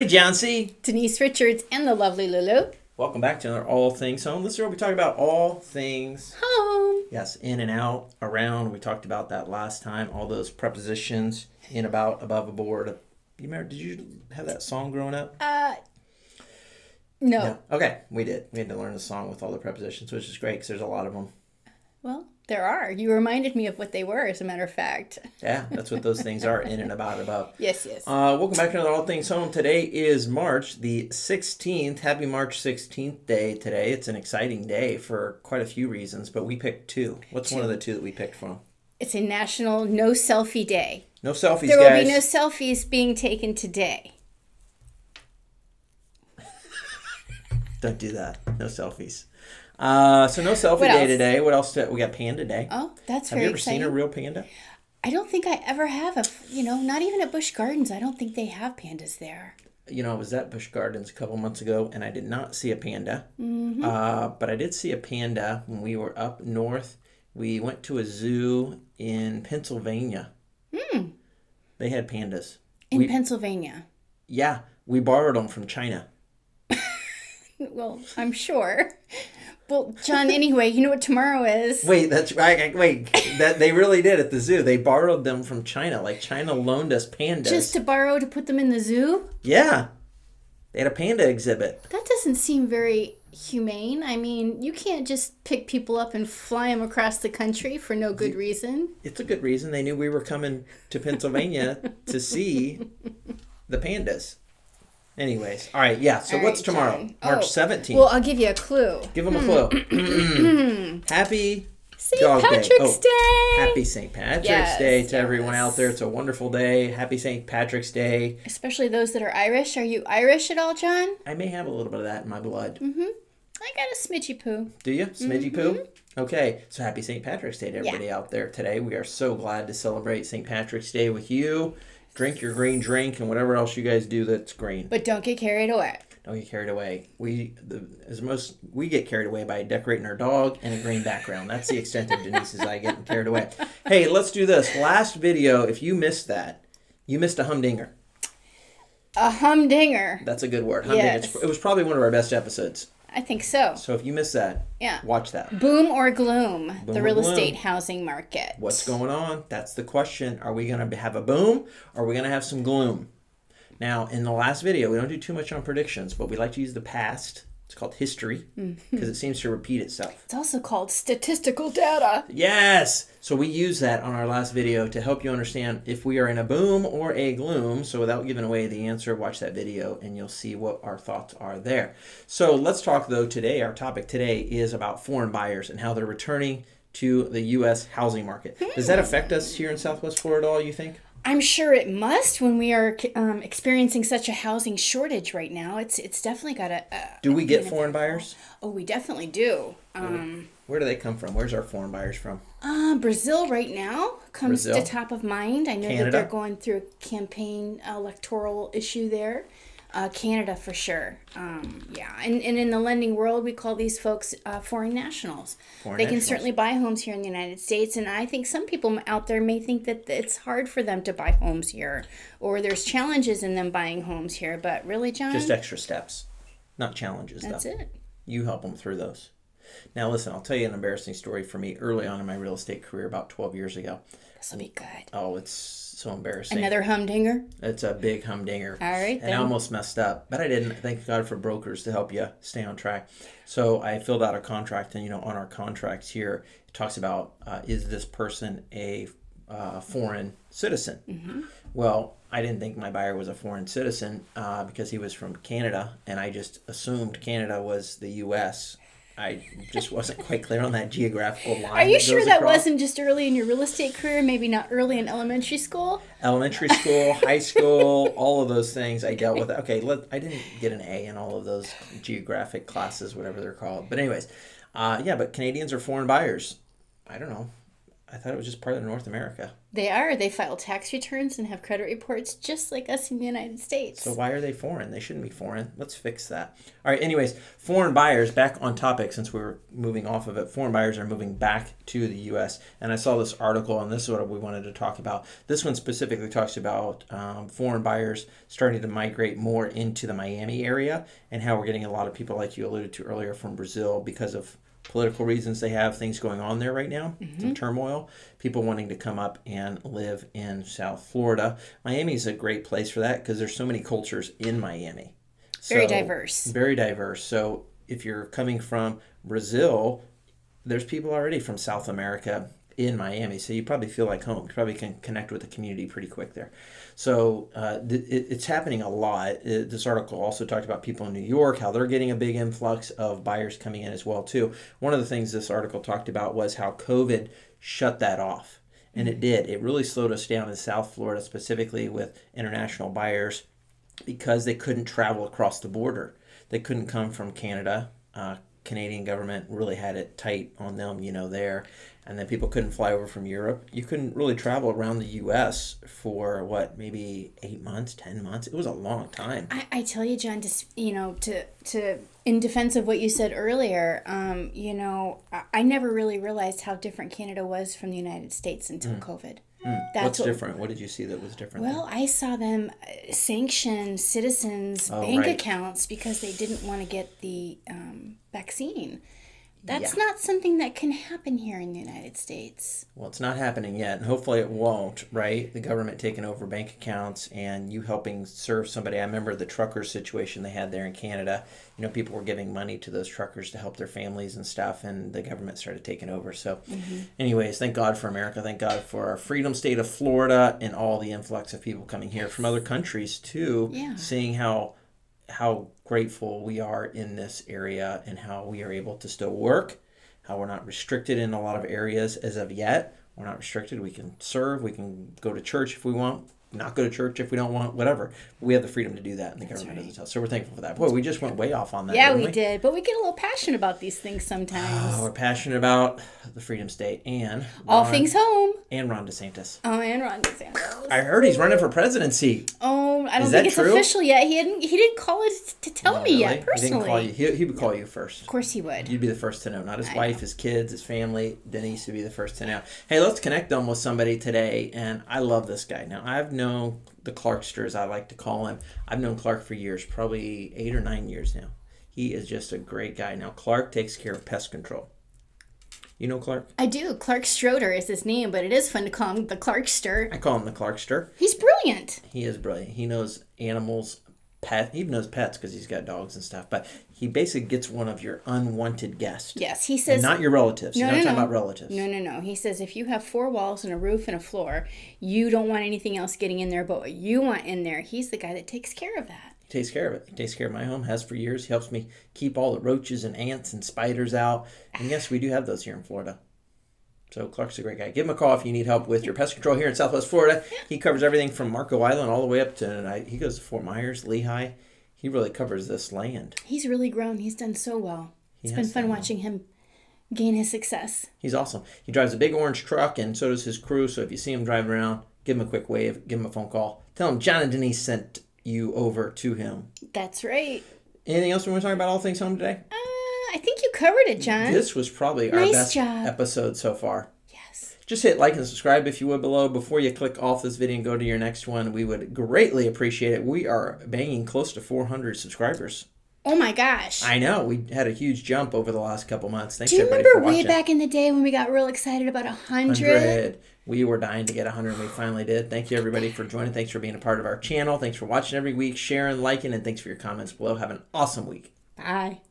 Hey, John See. Denise Richards and the lovely Lulu. Welcome back to another All Things Home. This is where we talk about all things, Home. yes, in and out, around. We talked about that last time. All those prepositions, in, about, above, aboard. You remember? Did you have that song growing up? Uh, no. No. Okay, we did. We had to learn the song with all the prepositions, which is great because there's a lot of them. Well, there are. You reminded me of what they were, as a matter of fact. Yeah, that's what those things are, in and about, above. Yes, yes. Uh, welcome back to another All Things Home. Today is March the 16th. Happy March 16th day today. It's an exciting day for quite a few reasons, but we picked two. What's one of the two that we picked from? it's a National No Selfie Day. No selfies, There will guys. be no selfies being taken today. Don't do that. No selfies. Uh, so no selfie What day else? today. What else? Do, we got Panda Day. Oh, that's Have very you ever exciting. seen a real panda? I don't think I ever have a, you know, not even at Busch Gardens. I don't think they have pandas there. You know, I was at Busch Gardens a couple months ago, and I did not see a panda. Mm-hmm. Uh, but I did see a panda when we were up north. We went to a zoo in Pennsylvania. They had pandas. In We- Pennsylvania. Yeah, we borrowed them from China. Well, I'm sure. Well, John, anyway, you know what tomorrow is? Wait, that's right. Wait, that they really did at the zoo. They borrowed them from China. Like China loaned us pandas. Just to borrow to put them in the zoo? yeah, they had a panda exhibit. That doesn't seem very humane. I mean, you can't just pick people up and fly them across the country for no good reason. It's a good reason they knew we were coming to Pennsylvania to see the pandas. Anyways, all right, yeah. So All what's right, tomorrow? John. March Oh, seventeenth. Well, I'll give you a clue. Give them a clue. Hmm. Hmm. Happy St. Dog Day. Patrick's Oh, Day. Happy St. Patrick's Yes, Day to everyone out there. It's a wonderful day. Happy St. Patrick's Day. Especially those that are Irish. Are you Irish at all, John? I may have a little bit of that in my blood. Mm-hmm. I got a smidgy poo. Do you? Smidgy poo? Mm-hmm. Okay, so happy St. Patrick's Day to everybody out there today. We are so glad to celebrate St. Patrick's Day with you. Drink your green drink and whatever else you guys do that's green. But don't get carried away. Don't get carried away. We the as most we get carried away by decorating our dog and a green background. That's the extent of Denise's I getting carried away. Hey, let's do this. Last video, if you missed that, you missed a humdinger. A humdinger. That's a good word. Humdinger. Yes. It's- It was probably one of our best episodes. I think so. So if you miss that, Yeah. watch that. Boom or gloom, the or real gloom. estate housing market. What's going on? That's the question. Are we going to have a boom or are we going to have some gloom? Now, in the last video, we don't do too much on predictions, but we like to use the past. It's called history mm. because it seems to repeat itself. It's also called statistical data. Yes! So we use that on our last video to help you understand if we are in a boom or a gloom. So without giving away the answer, watch that video and you'll see what our thoughts are there. So let's talk though today. Our topic today is about foreign buyers and how they're returning to the U.S. housing market. Does that hmm. affect us here in Southwest Florida at all, you think? I'm sure it must when we are um, experiencing such a housing shortage right now. It's it's definitely got a. Uh, Do we get foreign buyers? oh, we definitely do. Um, Where do they come from? Where's our foreign buyers from? uh, Brazil right now comes Brazil? to top of mind. I know that they're going through a campaign electoral issue there. Uh, Canada for sure. Um, yeah, and, and in the lending world, we call these folks uh, foreign nationals. Foreign they can certainly buy homes here in the United States, and I think some people out there may think that it's hard for them to buy homes here, or there's challenges in them buying homes here. But really, John, Just extra steps, not challenges that's though. it. You help them through those. Now, listen, I'll tell you an embarrassing story for me early on in my real estate career about 12 years ago. This will be good. Oh, it's so embarrassing. Another humdinger. It's a big humdinger. All right, And then. I almost messed up, but I didn't. Thank God for brokers to help you stay on track. So I filled out a contract, and you know, on our contracts here, it talks about uh, is this person a uh, foreign citizen? Mm-hmm. Well, I didn't think my buyer was a foreign citizen uh, because he was from Canada, and I just assumed Canada was the U.S. I just wasn't quite clear on that geographical line. Are you that sure that across. wasn't just early in your real estate career? Maybe not early in elementary school. elementary school, high school, all of those things I dealt with. Okay, let, I didn't get an A in all of those geographic classes, whatever they're called. But anyways, uh, yeah, but Canadians are foreign buyers. I don't know. I thought it was just part of North America. They are. They file tax returns and have credit reports just like us in the United States. So why are they foreign? They shouldn't be foreign. Let's fix that. All right. Anyways, foreign buyers back on topic since we were moving off of it. Foreign buyers are moving back to the U.S. And I saw this article, and this is what we wanted to talk about. This one specifically talks about um, foreign buyers starting to migrate more into the Miami area, and how we're getting a lot of people, like you alluded to earlier, from Brazil because of political reasons they have things going on there right now Mm-hmm. some turmoil people wanting to come up and live in south florida miami is a great place for that because there's so many cultures in miami Very So- diverse. very diverse so if you're coming from brazil there's people already from south america in miami so you probably feel like home you probably can connect with the community pretty quick there so uh, th- it, it's happening a lot. It, this article also talked about people in New York, how they're getting a big influx of buyers coming in as well too. One of the things this article talked about was how COVID shut that off, and it did. It really slowed us down in South Florida, specifically with international buyers, because they couldn't travel across the border. They couldn't come from Canada. Uh, Canadian government really had it tight on them, you know, there. And then people couldn't fly over from Europe. You couldn't really travel around the U.S. for what, maybe eight months, ten months. It was a long time. I, I tell you, John, to you know, to to in defense of what you said earlier, um, you know, I, I never really realized how different Canada was from the United States until COVID. That's Hmm. What's what, different? What did you see that was different? Well, I saw them uh, sanction citizens' Oh, bank right. accounts because they didn't want to get the um, vaccine. That's Yeah. not something that can happen here in the United States. Well, it's not happening yet, and hopefully it won't, right? The government taking over bank accounts and you helping serve somebody. I remember the trucker situation they had there in Canada. You know, people were giving money to those truckers to help their families and stuff, and the government started taking over. So, mm-hmm. anyways, thank God for America. Thank God for our freedom state of Florida and all the influx of people coming here from other countries, too, Yeah. seeing how how grateful we are in this area and how we are able to still work, how we're not restricted in a lot of areas as of yet. We're not restricted. We can serve. We can go to church if we want. Not go to church if we don't want. Whatever. We have the freedom to do that, and the government right. doesn't tell. us. So we're thankful for that. Boy, we just went way off on that. Yeah, didn't we did, but we get a little passionate about these things sometimes. Oh, we're passionate about the freedom state and All things home. and Ron DeSantis. Oh, and Ron DeSantis. I heard he's running for presidency. Oh, I don't Is think it's true? official yet. He didn't. He didn't call it to tell Oh, me really? yet He didn't personally. call you. He, he would call you first. Of course, he would. You'd be the first to know, not his I wife, know. his kids, his family. Denise would be the first to know. Hey, let's connect them with somebody today. And I love this guy. Now, I've known the Clarkster, as I like to call him. I've known Clark for years, probably eight or nine years now. He is just a great guy. Now, Clark takes care of pest control. You know Clark? I do. Clark Stroeter is his name, but it is fun to call him the Clarkster. I call him the Clarkster. He's brilliant. He is brilliant. He knows animals, pet. He even knows pets because he's got dogs and stuff. But he basically gets one of your unwanted guests. Yes, he says. Not your relatives. No, You're not no, talking no. about relatives. No, no, no. He says if you have four walls and a roof and a floor, you don't want anything else getting in there but what you want in there. He's the guy that takes care of that. He takes care of it. He takes care of my home, has for years. He helps me keep all the roaches and ants and spiders out. And yes, we do have those here in Florida. So Clark's a great guy. Give him a call if you need help with your pest control here in Southwest Florida. He covers everything from Marco Island all the way up to he goes to Fort Myers, Lehigh. He really covers this land. He's really grown. He's done so well. It's been fun well. watching him gain his success. He's awesome. He drives a big orange truck, and so does his crew. So if you see him driving around, give him a quick wave, give him a phone call, tell him John and Denise sent you over to him. That's right. Anything else we want to talk about all things home today? Uh, I think you covered it, John. This was probably our best job. episode so far. Just hit like and subscribe if you would below before you click off this video and go to your next one. We would greatly appreciate it. We are banging close to 400 subscribers. Oh my gosh. I know we had a huge jump over the last couple months. Thanks Do you remember way back in the day when we got real excited about a hundred? 100. We were dying to get 100 and we finally did. Thank you everybody for joining. Thanks for being a part of our channel. Thanks for watching every week, sharing, liking, and thanks for your comments below. Have an awesome week. Bye.